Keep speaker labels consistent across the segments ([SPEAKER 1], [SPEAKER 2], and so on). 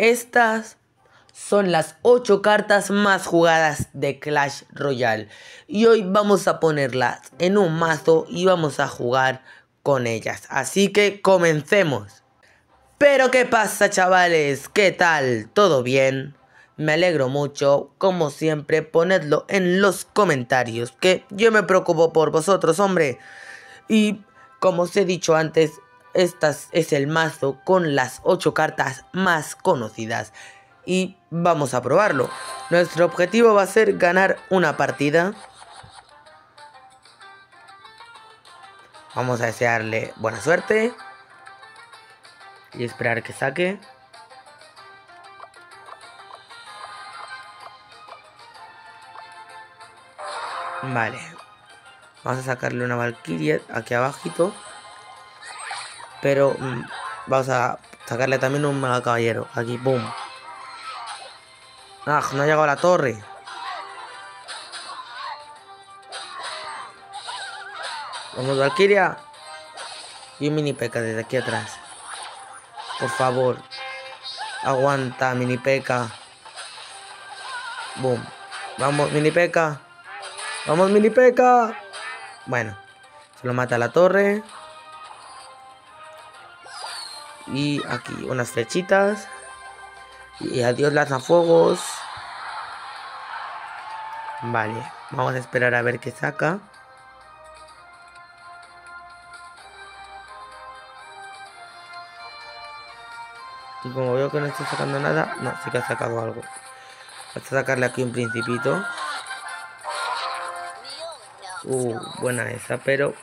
[SPEAKER 1] Estas son las 8 cartas más jugadas de Clash Royale. Y hoy vamos a ponerlas en un mazo y vamos a jugar con ellas. Así que comencemos. Pero qué pasa chavales, ¿qué tal? ¿Todo bien? Me alegro mucho, como siempre, ponedlo en los comentarios, que yo me preocupo por vosotros, hombre. Y como os he dicho antes, este es el mazo con las 8 cartas más conocidas. Y vamos a probarlo. Nuestro objetivo va a ser ganar una partida. Vamos a desearle buena suerte. Y esperar que saque. Vale. Vamos a sacarle una Valkyria aquí abajito. Pero mm, vamos a sacarle también un Mega Caballero. Aquí, boom. Ah, no ha llegado a la torre. Vamos, Valkyria. Y un mini peca desde aquí atrás. Por favor. Aguanta, mini peca. Boom. Vamos, mini peca. Vamos, mini peca. Bueno. Se lo mata la torre. Y aquí unas flechitas. Y adiós lanzafuegos. Vale. Vamos a esperar a ver qué saca. Y como veo que no está sacando nada, no, sí que ha sacado algo. Vamos a sacarle aquí un principito. Uh, buena esa, pero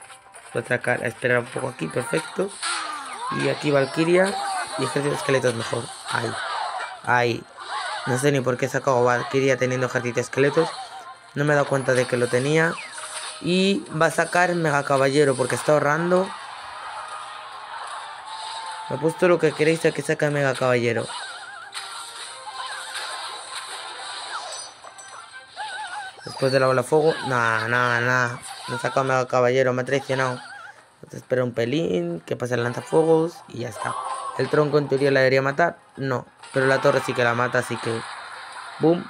[SPEAKER 1] voy a sacar, a esperar un poco aquí, perfecto. Y aquí Valkyria y ejército de esqueletos mejor. Ahí. Ahí. No sé ni por qué he sacado Valkyria teniendo ejército de esqueletos. No me he dado cuenta de que lo tenía. Y va a sacar Mega Caballero porque está ahorrando. Me he puesto lo que queréis a que saca Mega Caballero. Después de la bola fuego. Nah, nah, nah. No he sacado Mega Caballero, me ha traicionado. Espera un pelín, que pase el lanzafuegos y ya está. El tronco en teoría la debería matar. No, pero la torre sí que la mata, así que... Boom.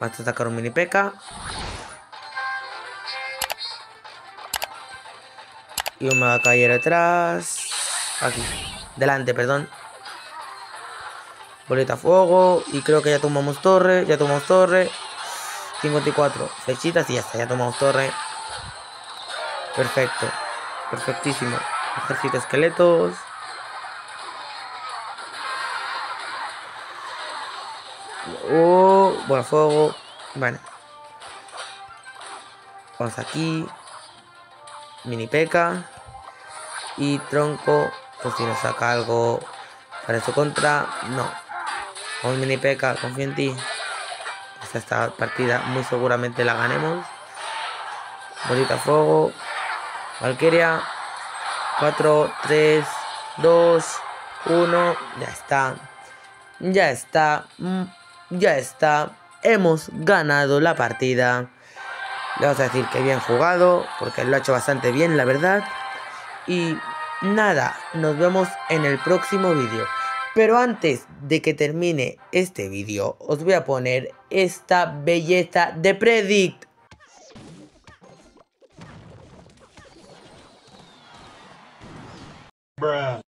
[SPEAKER 1] Vamos a sacar un mini peca. Y un mega caer atrás. Aquí. Delante, perdón. Bolita a fuego. Y creo que ya tomamos torre. Ya tomamos torre. 54 flechitas y ya está. Ya tomamos torre. Perfecto. Perfectísimo. Ejército esqueletos. Oh, buen fuego. Bueno. Vamos aquí. Mini peca. Y tronco. Pues si nos saca algo para su contra. No. Vamos mini peca. Confío en ti. Esta partida muy seguramente la ganemos. Bolita fuego. Valkyria. 4, 3, 2, 1. Ya está. Ya está. Mm, ya está. Hemos ganado la partida. Le vamos a decir que bien jugado. Porque lo ha hecho bastante bien, la verdad. Y nada. Nos vemos en el próximo vídeo. Pero antes de que termine este vídeo, os voy a poner esta belleza de Predict. Bruh.